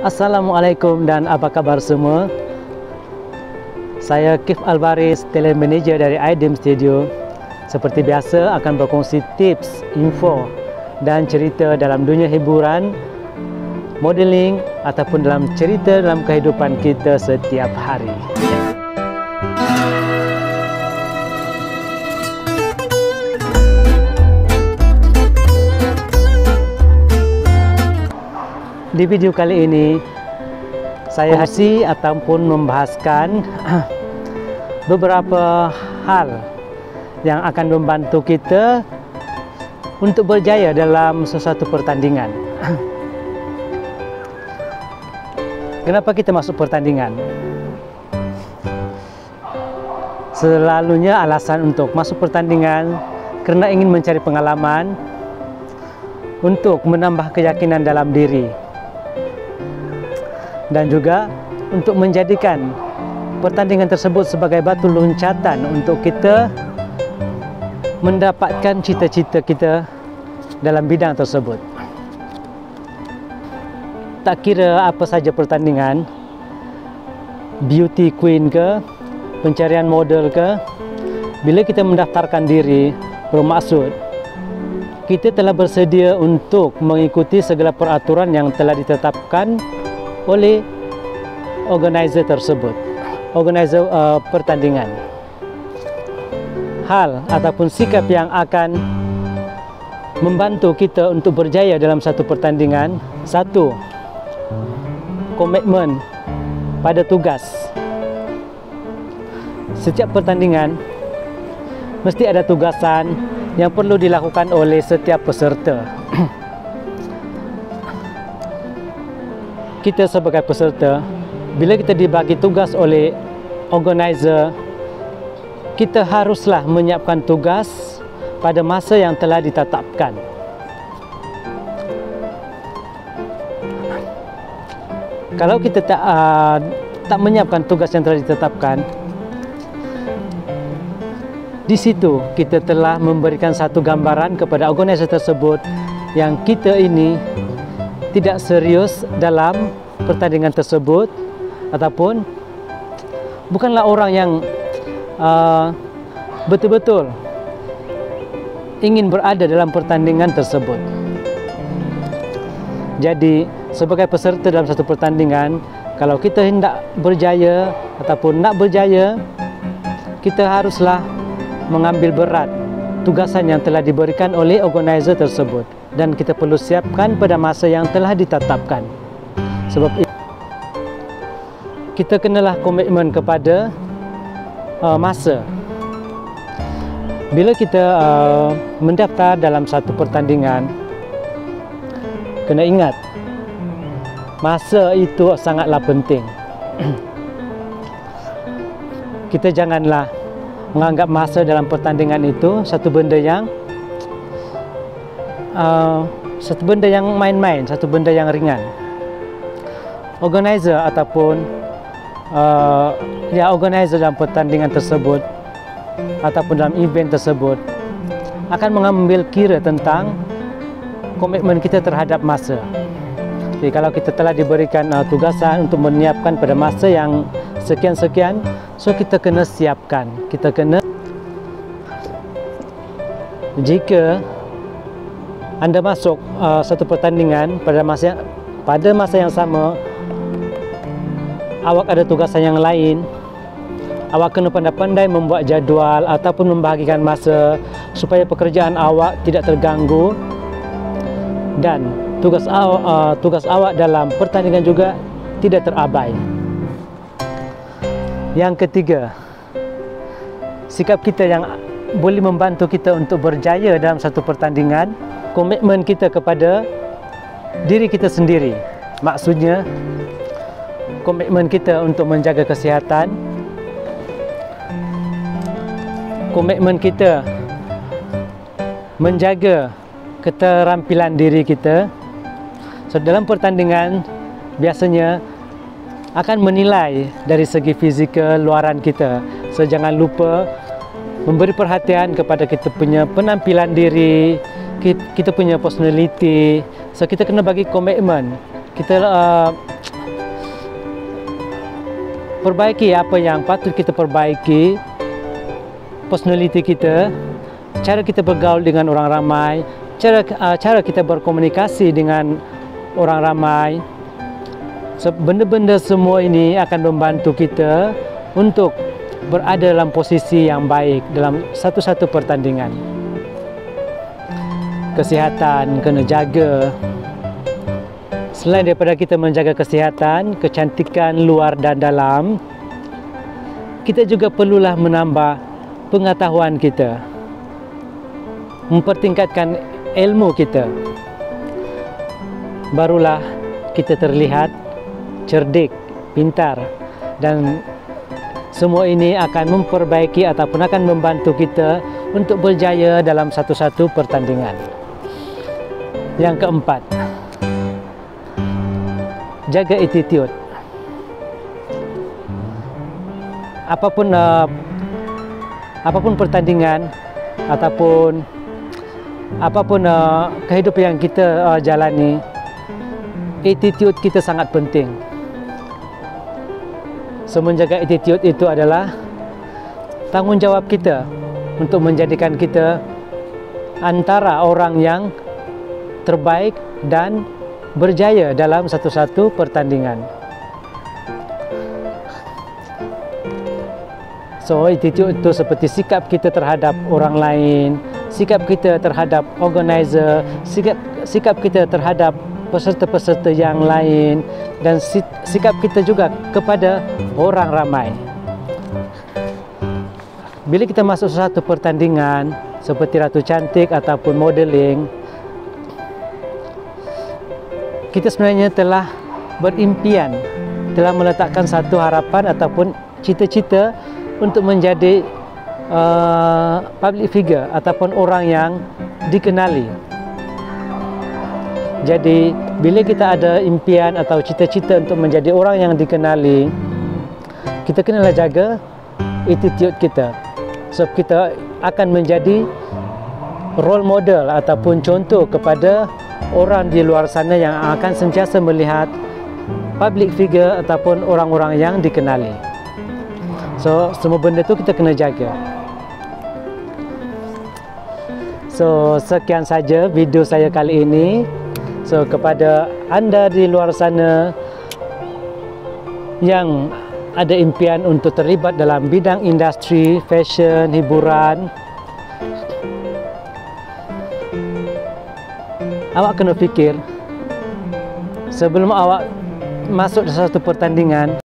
Assalamualaikum dan apa kabar semua? Saya Kif Albaris, Talent Manager dari IDEM Studio. Seperti biasa akan berkongsi tips, info dan cerita dalam dunia hiburan, modeling ataupun dalam cerita dalam kehidupan kita setiap hari. Di video kali ini saya hasi ataupun membahaskan beberapa hal yang akan membantu kita untuk berjaya dalam sesuatu pertandingan. Kenapa kita masuk pertandingan? Selalunya alasan untuk masuk pertandingan kerana ingin mencari pengalaman untuk menambah keyakinan dalam diri dan juga untuk menjadikan pertandingan tersebut sebagai batu loncatan untuk kita mendapatkan cita-cita kita dalam bidang tersebut. Tak kira apa saja pertandingan, beauty queen ke, pencarian model ke, bila kita mendaftarkan diri bermaksud kita telah bersedia untuk mengikuti segala peraturan yang telah ditetapkan oleh organizer tersebut organizer uh, pertandingan. Hal ataupun sikap yang akan membantu kita untuk berjaya dalam satu pertandingan. Satu komitmen pada tugas. Setiap pertandingan mesti ada tugasan yang perlu dilakukan oleh setiap peserta kita sebagai peserta bila kita dibagi tugas oleh organizer kita haruslah menyiapkan tugas pada masa yang telah ditetapkan. Kalau kita tak uh, tak menyiapkan tugas yang telah ditetapkan di situ kita telah memberikan satu gambaran kepada organizer tersebut yang kita ini tidak serius dalam pertandingan tersebut ataupun bukanlah orang yang uh, betul-betul ingin berada dalam pertandingan tersebut. Jadi sebagai peserta dalam satu pertandingan, kalau kita hendak berjaya ataupun nak berjaya, kita haruslah mengambil berat tugasan yang telah diberikan oleh organizer tersebut dan kita perlu siapkan pada masa yang telah ditetapkan. Sebab itu, kita kenalah komitmen kepada uh, masa. Bila kita uh, mendaftar dalam satu pertandingan, kena ingat masa itu sangatlah penting. kita janganlah menganggap masa dalam pertandingan itu satu benda yang uh, satu benda yang main-main, satu benda yang ringan. Organizer ataupun uh, ya organizer dalam pertandingan tersebut ataupun dalam event tersebut akan mengambil kira tentang komitmen kita terhadap masa. Jadi kalau kita telah diberikan uh, tugasan untuk menyiapkan pada masa yang sekian-sekian, so kita kena siapkan. Kita kena jika anda masuk uh, satu pertandingan pada masa yang, pada masa yang sama awak ada tugasan yang lain. Awak kena pandai-pandai membuat jadual ataupun membahagikan masa supaya pekerjaan awak tidak terganggu. Dan tugas awak, uh, tugas awak dalam pertandingan juga tidak terabai. Yang ketiga sikap kita yang boleh membantu kita untuk berjaya dalam satu pertandingan komitmen kita kepada diri kita sendiri. Maksudnya komitmen kita untuk menjaga kesihatan. Komitmen kita menjaga keterampilan diri kita. So dalam pertandingan biasanya akan menilai dari segi fizikal luaran kita. So jangan lupa memberi perhatian kepada kita punya penampilan diri, kita punya personality. So kita kena bagi komitmen kita uh, perbaiki apa yang patut kita perbaiki. Personality kita cara kita bergaul dengan orang ramai cara uh, cara kita berkomunikasi dengan orang ramai. So, benda-benda semua ini akan membantu kita untuk berada dalam posisi yang baik dalam satu-satu pertandingan kesihatan kena jaga. Selain daripada kita menjaga kesihatan kecantikan luar dan dalam kita juga perlulah menambah pengetahuan kita. Mempertingkatkan ilmu kita. Barulah kita terlihat cerdik pintar dan semua ini akan memperbaiki ataupun akan membantu kita untuk berjaya dalam satu-satu pertandingan. Yang keempat, jaga attitude. Apapun uh, apapun pertandingan ataupun apapun uh, kehidupan yang kita uh, jalani, attitude kita sangat penting. So menjaga attitude itu adalah tanggungjawab kita untuk menjadikan kita antara orang yang terbaik dan berjaya dalam satu-satu pertandingan. So, attitude itu seperti sikap kita terhadap orang lain, sikap kita terhadap organizer, sikap sikap kita terhadap peserta-peserta yang lain dan sikap kita juga kepada orang ramai. Bila kita masuk satu pertandingan seperti Ratu Cantik ataupun modeling, kita sebenarnya telah berimpian telah meletakkan satu harapan ataupun cita-cita untuk menjadi uh, public figure ataupun orang yang dikenali. Jadi bila kita ada impian atau cita-cita untuk menjadi orang yang dikenali, kita kenalah jaga attitude kita. Sebab so, kita akan menjadi role model ataupun contoh kepada orang di luar sana yang akan sentiasa melihat public figure ataupun orang-orang yang dikenali. So, semua benda tu kita kena jaga. So, sekian saja video saya kali ini. So, kepada anda di luar sana yang ada impian untuk terlibat dalam bidang industri, fashion, hiburan, awak kena fikir. Sebelum awak masuk ke satu pertandingan